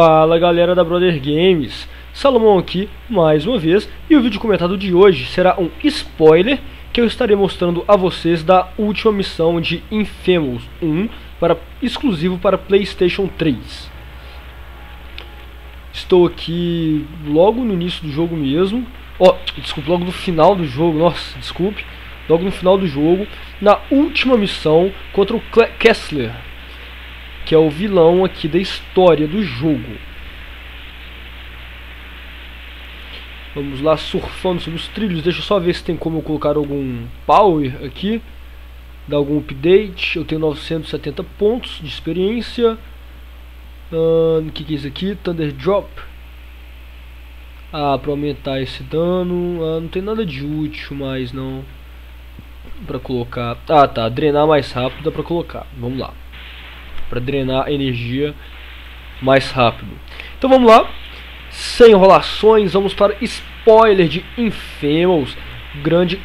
Fala galera da Brother Games, Salomão aqui mais uma vez e o vídeo comentado de hoje será um spoiler que eu estarei mostrando a vocês da última missão de Infamous 1 para, exclusivo para Playstation 3 Estou aqui logo no início do jogo mesmo, ó, oh, desculpe, logo no final do jogo, nossa, desculpe. Logo no final do jogo, na última missão contra o Kessler que é o vilão aqui da história do jogo. Vamos lá, surfando sobre os trilhos. Deixa eu só ver se tem como eu colocar algum power aqui. Dar algum update. Eu tenho 970 pontos de experiência. O que, que é isso aqui? Thunder Drop. Ah, para aumentar esse dano. Ah, não tem nada de útil mais não. Para colocar. Ah, tá. Drenar mais rápido dá para colocar. Vamos lá para drenar energia mais rápido. Então vamos lá, sem enrolações, vamos para spoiler de Infamous, grande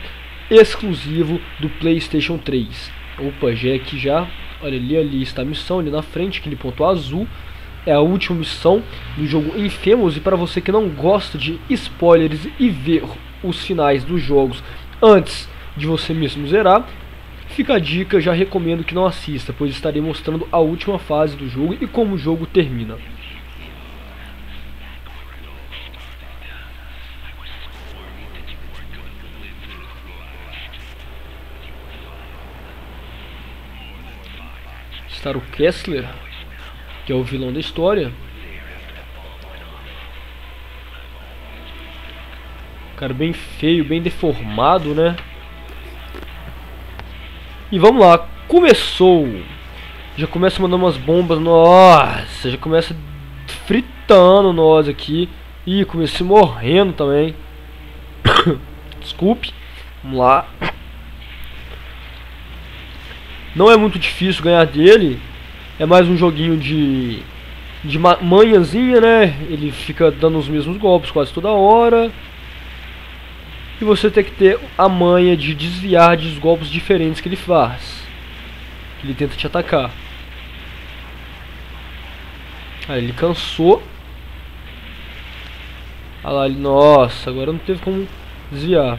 exclusivo do PlayStation 3. Opa, já é aqui já, olha ali, ali está a missão, ali na frente, aquele ponto azul. É a última missão do jogo Infamous e para você que não gosta de spoilers e ver os finais dos jogos antes de você mesmo zerar, Fica a dica, já recomendo que não assista, pois estarei mostrando a última fase do jogo e como o jogo termina. Está o Kessler, que é o vilão da história. Cara bem feio, bem deformado, né? E vamos lá, começou. Já começa mandando umas bombas, nossa, já começa fritando nós aqui. Ih, comecei morrendo também. Desculpe. Vamos lá. Não é muito difícil ganhar dele. É mais um joguinho de de manhãzinha, né? Ele fica dando os mesmos golpes quase toda hora. E você tem que ter a manha de desviar dos golpes diferentes que ele faz. Que ele tenta te atacar. Aí ele cansou. Olha lá, ele, nossa, agora não teve como desviar.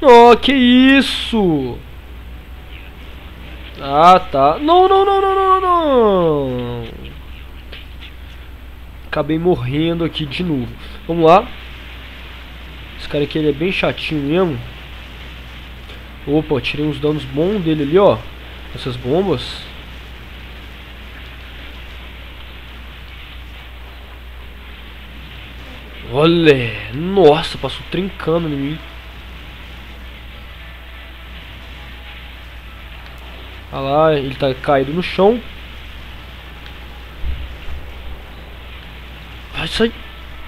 Oh, que isso? Ah, tá. Não, não, não, não, não, não. Acabei morrendo aqui de novo. Vamos lá. Esse cara aqui ele é bem chatinho mesmo. Opa, tirei uns danos bons dele ali, ó. Essas bombas. Olha, nossa, passou trincando em mim. Olha lá, ele tá caído no chão. Vai sair.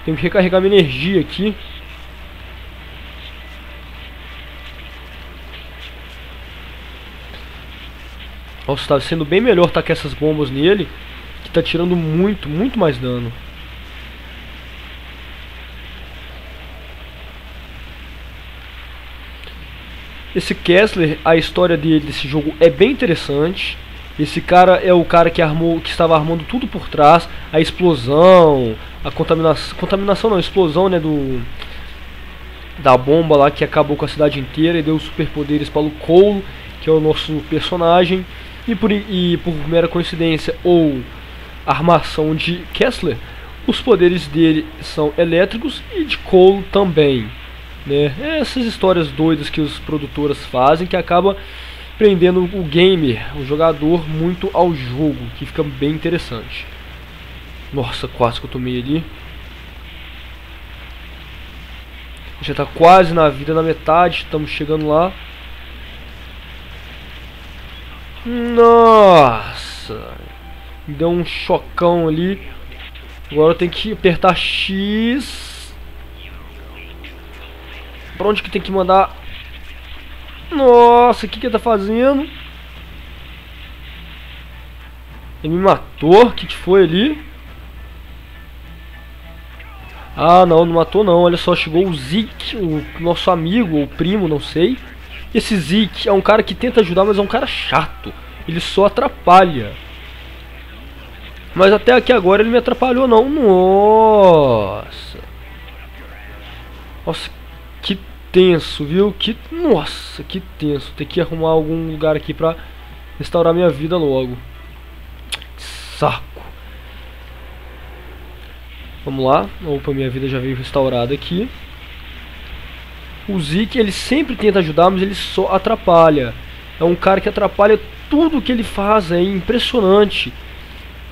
Tenho que recarregar minha energia aqui. Nossa, tá sendo bem melhor tacar essas bombas nele, que tá tirando muito, muito mais dano. Esse Kessler, a história dele desse jogo é bem interessante. Esse cara é o cara que armou, que estava armando tudo por trás, a explosão, a contaminação, contaminação não, explosão, né, do da bomba lá que acabou com a cidade inteira e deu superpoderes para o Cole, que é o nosso personagem. E por, e por mera coincidência ou armação de Kessler, os poderes dele são elétricos e de Cole também. Né? Essas histórias doidas que os produtoras fazem que acaba prendendo o gamer, o jogador, muito ao jogo, que fica bem interessante. Nossa, quase que eu tomei ali. Já está quase na vida, na metade, estamos chegando lá. Nossa! Me deu um chocão ali. Agora eu tenho que apertar X. Pra onde que tem que mandar? Nossa, o que que ele tá fazendo? Ele me matou? O que que foi ali? Ah, não, não matou não. Olha só, chegou o Zik, o nosso amigo, ou primo, não sei. Esse Zeke é um cara que tenta ajudar, mas é um cara chato. Ele só atrapalha. Mas até aqui agora ele me atrapalhou não. Nossa. Nossa, que tenso, viu? Que nossa, que tenso. Tem que arrumar algum lugar aqui pra restaurar minha vida logo. Saco. Vamos lá. Opa, minha vida já veio restaurada aqui. O Zeke, ele sempre tenta ajudar, mas ele só atrapalha. É um cara que atrapalha tudo que ele faz, é impressionante.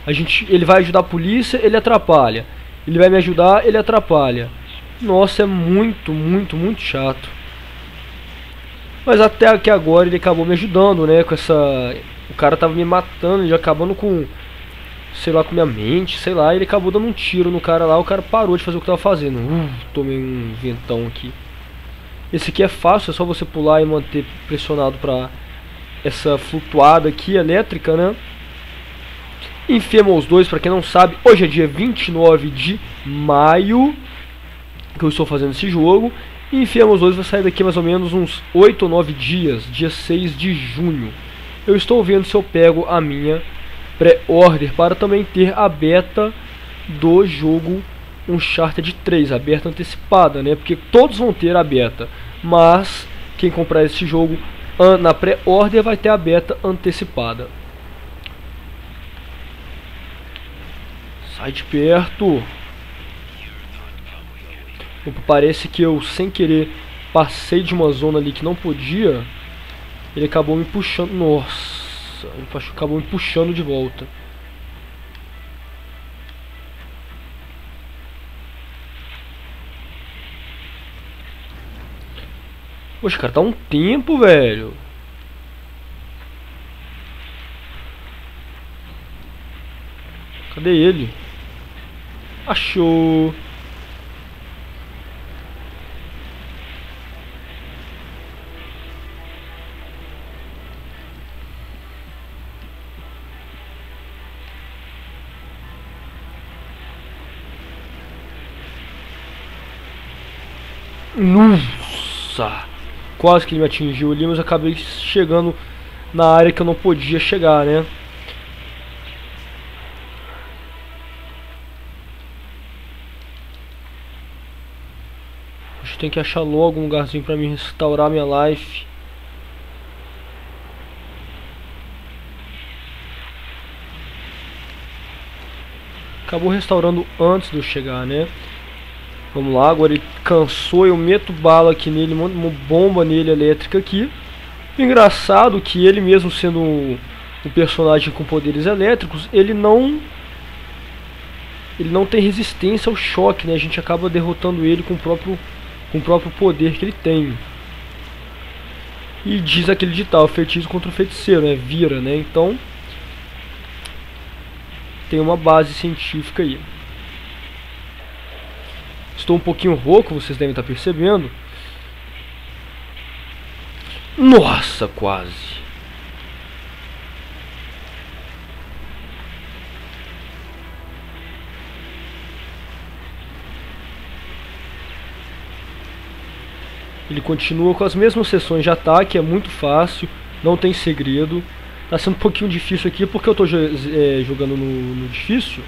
A gente, ele vai ajudar a polícia, ele atrapalha. Ele vai me ajudar, ele atrapalha. Nossa, é muito, muito, muito chato. Mas até aqui agora ele acabou me ajudando, né? Com essa. O cara tava me matando, já acabando com. Sei lá, com minha mente, sei lá. Ele acabou dando um tiro no cara lá. O cara parou de fazer o que tava fazendo. Uh, tomei um ventão aqui. Esse aqui é fácil, é só você pular e manter pressionado pra essa flutuada aqui elétrica, né? Enfiamos os dois, para quem não sabe, hoje é dia 29 de maio que eu estou fazendo esse jogo. E os dois, vai sair daqui mais ou menos uns 8 ou 9 dias, dia 6 de junho. Eu estou vendo se eu pego a minha pré-order para também ter a beta do jogo Uncharted 3, a beta antecipada, né? Porque todos vão ter a beta, mas quem comprar esse jogo na pré-order vai ter a beta antecipada. Sai de perto. Opa, parece que eu, sem querer, passei de uma zona ali que não podia. Ele acabou me puxando. Nossa, ele acabou me puxando de volta. Poxa, cara, tá um tempo, velho. Cadê ele? Achou. Nossa! Quase que ele me atingiu ali, mas acabei chegando na área que eu não podia chegar, né? Tem que achar logo um lugarzinho pra me restaurar minha life. Acabou restaurando antes de eu chegar, né? Vamos lá, agora ele cansou, eu meto bala aqui nele, uma bomba nele elétrica aqui. Engraçado que ele mesmo sendo um, um personagem com poderes elétricos, ele não ele não tem resistência ao choque, né? A gente acaba derrotando ele com o próprio com o próprio poder que ele tem. E diz aquele ditado, feitiço contra o feiticeiro, né? Vira, né? Então tem uma base científica aí. Estou um pouquinho rouco, vocês devem estar percebendo. Nossa, quase. Ele continua com as mesmas sessões de ataque, é muito fácil, não tem segredo. Tá sendo um pouquinho difícil aqui porque eu tô é, jogando no, no, difícil.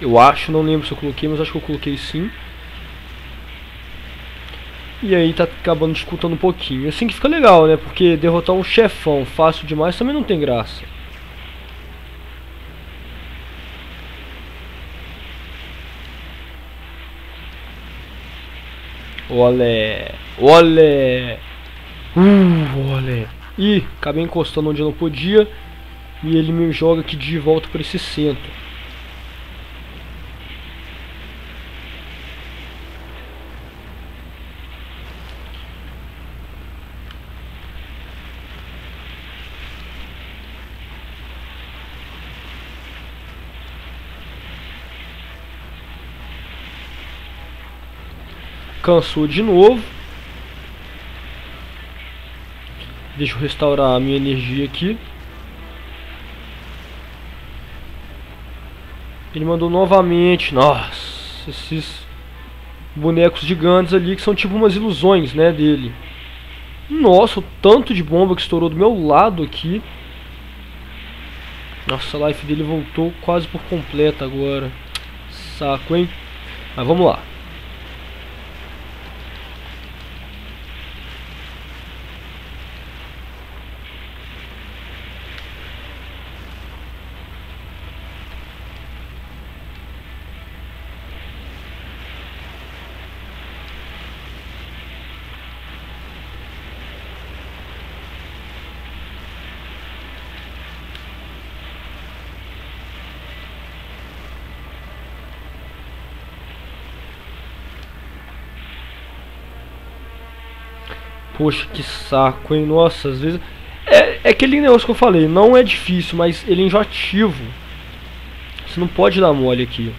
Eu acho, não lembro se eu coloquei, mas acho que eu coloquei sim. E aí tá acabando dificultando um pouquinho. Assim que fica legal, né? Porque derrotar um chefão fácil demais também não tem graça. Olé! Olé! Uh, olé! Ih, acabei encostando onde eu não podia. E ele me joga aqui de volta para esse centro. Cansou de novo. Deixa eu restaurar a minha energia aqui. Ele mandou novamente. Nossa, esses bonecos gigantes ali que são tipo umas ilusões, né, dele. Nossa, o tanto de bomba que estourou do meu lado aqui. Nossa, a life dele voltou quase por completa agora. Saco, hein? Mas vamos lá. Poxa, que saco, hein? Nossa, às vezes... É, é aquele negócio que eu falei, não é difícil, mas ele é enjoativo. Você não pode dar mole aqui.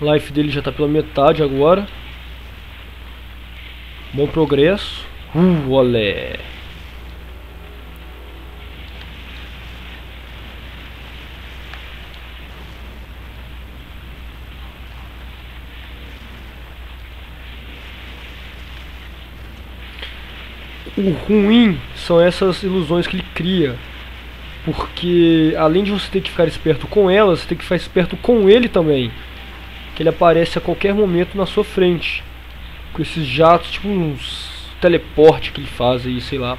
Life dele já tá pela metade agora. Bom progresso. Uh, olé. O ruim são essas ilusões que ele cria. Porque além de você ter que ficar esperto com elas, você tem que ficar esperto com ele também. Que ele aparece a qualquer momento na sua frente com esses jatos, tipo uns teleporte que ele faz aí, sei lá.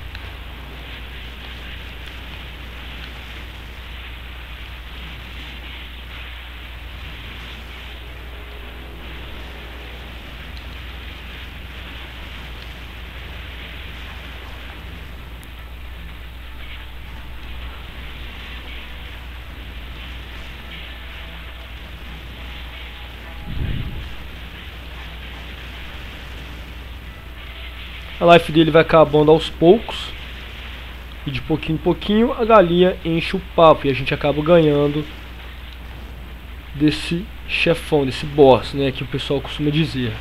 A life dele vai acabando aos poucos. E de pouquinho em pouquinho a galinha enche o papo. E a gente acaba ganhando desse chefão, desse boss, né? Que o pessoal costuma dizer.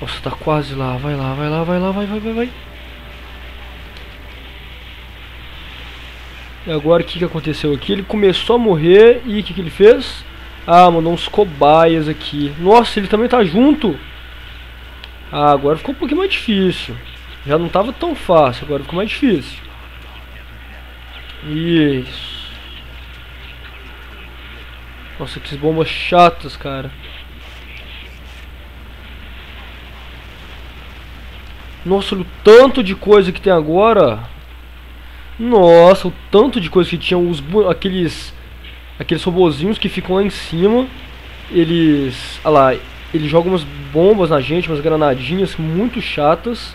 Nossa, tá quase lá. Vai lá, vai lá, vai lá, vai, vai, vai, vai. E agora o que, que aconteceu aqui? Ele começou a morrer e o que, que ele fez? Ah, mandou uns cobaias aqui. Nossa, ele também tá junto. Ah, agora ficou um pouquinho mais difícil. Já não tava tão fácil, agora ficou mais difícil. Isso. Nossa, que bombas chatas, cara. Nossa, o tanto de coisa que tem agora. Nossa, o tanto de coisa que tinham os aqueles aqueles robozinhos que ficam lá em cima. Eles, olha lá, ele joga umas bombas na gente, umas granadinhas muito chatas.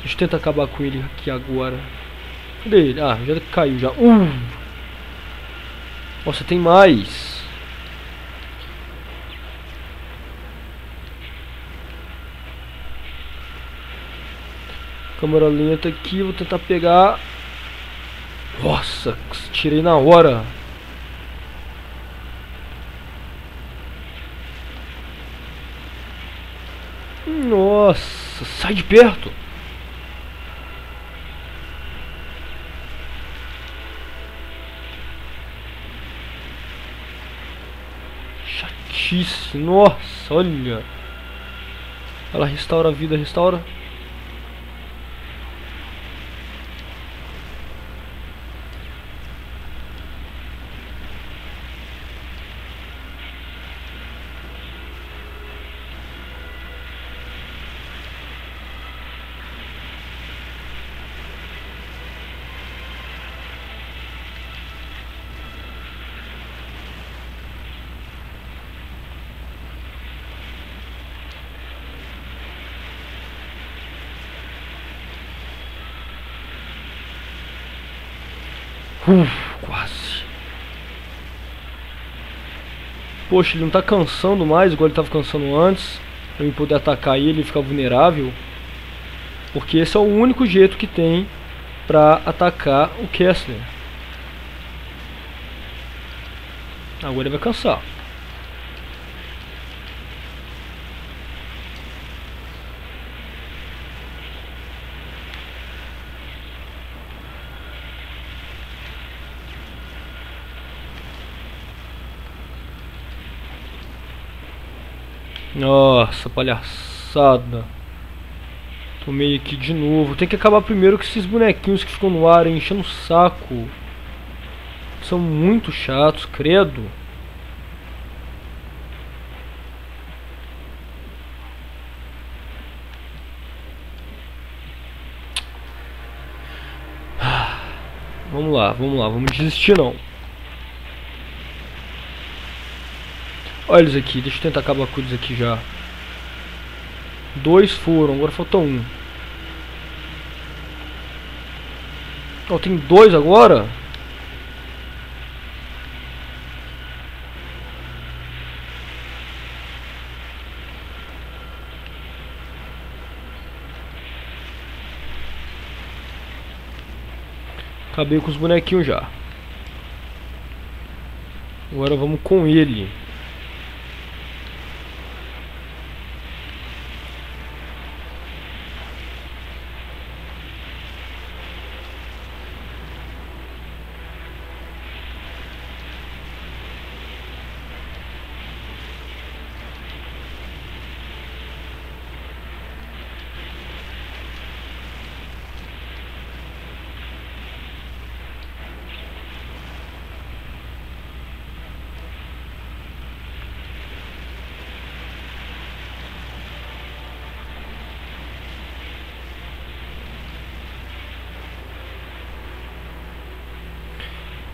Deixa eu tentar acabar com ele aqui agora. Cadê ele? Ah, já caiu já. Uh! Nossa, tem mais. Câmera lenta aqui, vou tentar pegar nossa, tirei na hora. Nossa, sai de perto. Chatice, nossa, olha. Ela restaura a vida, restaura. Uf, quase. Poxa, ele não tá cansando mais, igual ele tava cansando antes. Pra eu poder atacar ele e ficar vulnerável. Porque esse é o único jeito que tem pra atacar o Kessler. Agora ele vai cansar. Nossa, palhaçada. Tomei aqui de novo. Tem que acabar primeiro com esses bonequinhos que ficam no ar enchendo o saco. São muito chatos, credo. Vamos lá, vamos lá, vamos desistir não. Olha eles aqui, deixa eu tentar acabar com eles aqui já. Dois foram, agora faltou um. Oh, tem dois agora? Acabei com os bonequinhos já. Agora vamos com ele.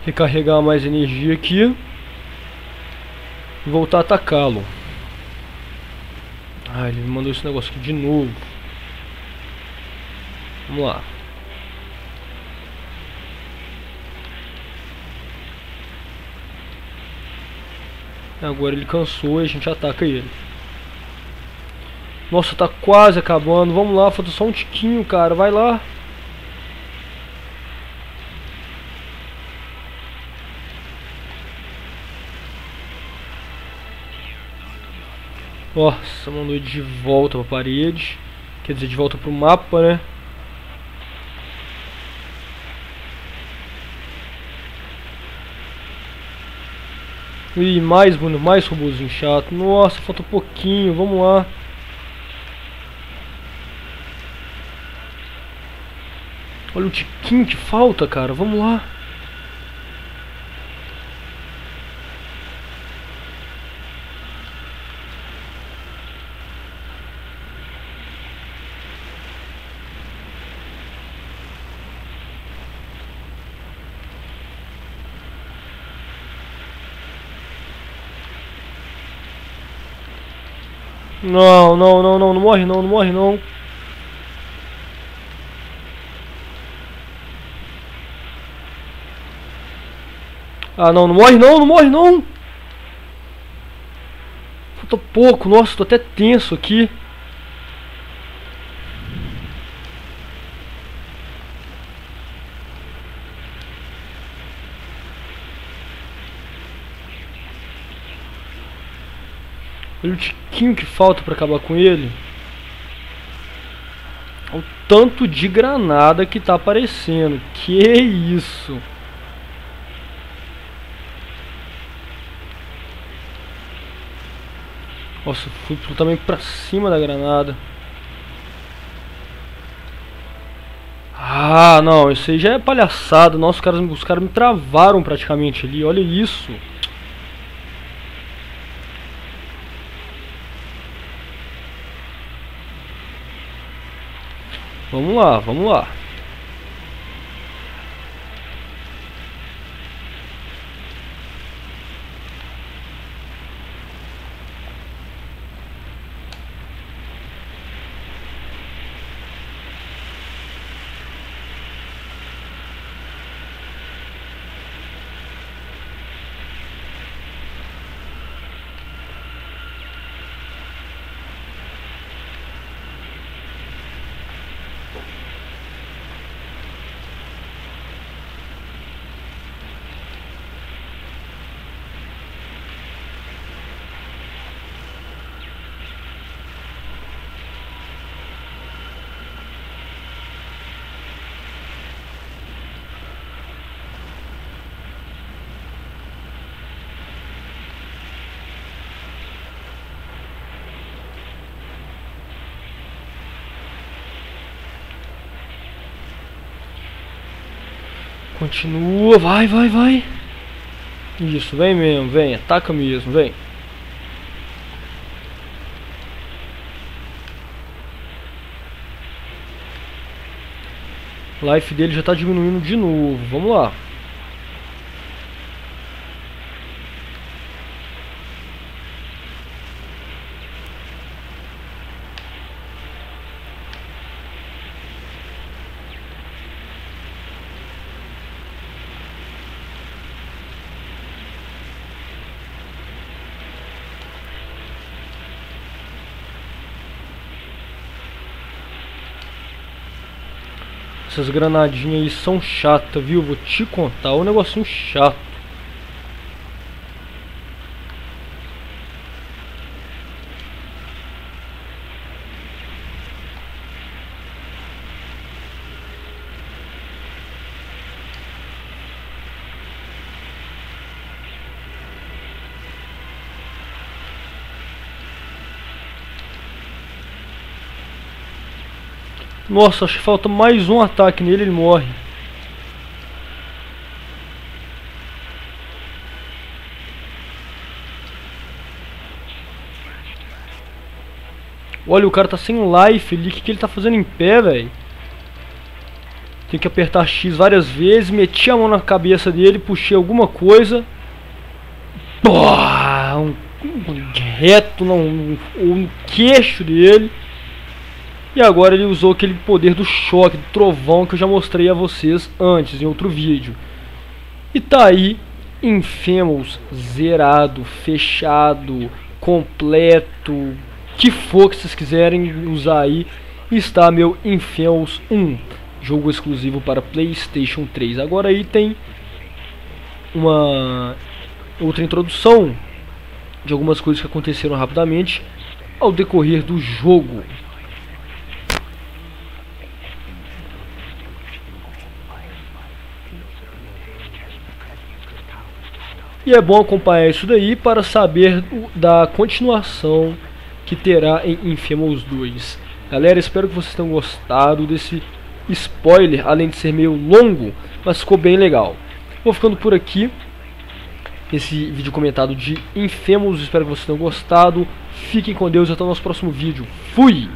Recarregar mais energia aqui e voltar a atacá-lo. Ah, ele me mandou esse negócio aqui de novo. Vamos lá. Agora ele cansou e a gente ataca ele. Nossa, tá quase acabando. Vamos lá, falta só um tiquinho, cara. Vai lá. Nossa, mandou de volta pra parede. Quer dizer, de volta pro mapa, né? Ih, mais, mano, mais robôzinho chato. Nossa, falta pouquinho, vamos lá. Olha o tiquinho que falta, cara, vamos lá. Não, não, não, não, não morre não, não morre não. Ah não, não morre não, não morre não. Falta pouco, nossa, tô até tenso aqui. Olha o tiquinho que falta para acabar com ele. O tanto de granada que tá aparecendo. Que isso? Nossa, fui também pra cima da granada. Ah, não, isso aí já é palhaçada. Nossa, os caras, os caras me travaram praticamente ali. Olha isso. Vamos lá, vamos lá. Continua, vai, vai, vai. Isso, vem mesmo, vem, ataca mesmo, vem. Life dele já está diminuindo de novo. Vamos lá. Essas granadinhas aí são chatas, viu? Vou te contar, é um negocinho chato. Nossa, acho que falta mais um ataque nele, ele morre. Olha, o cara tá sem life ali. O que, que ele tá fazendo em pé, velho? Tem que apertar X várias vezes. Meti a mão na cabeça dele, puxei alguma coisa. Pô, um, um reto, não, um, um queixo dele. E agora ele usou aquele poder do choque, do trovão que eu já mostrei a vocês antes, em outro vídeo. E tá aí, Infamous zerado, fechado, completo, que for que vocês quiserem usar aí, está meu Infamous 1, jogo exclusivo para Playstation 3. Agora aí tem uma outra introdução de algumas coisas que aconteceram rapidamente ao decorrer do jogo. E é bom acompanhar isso daí para saber da continuação que terá em Infamous 2. Galera, espero que vocês tenham gostado desse spoiler, além de ser meio longo, mas ficou bem legal. Vou ficando por aqui. Esse vídeo comentado de Infamous, espero que vocês tenham gostado. Fiquem com Deus e até o nosso próximo vídeo. Fui!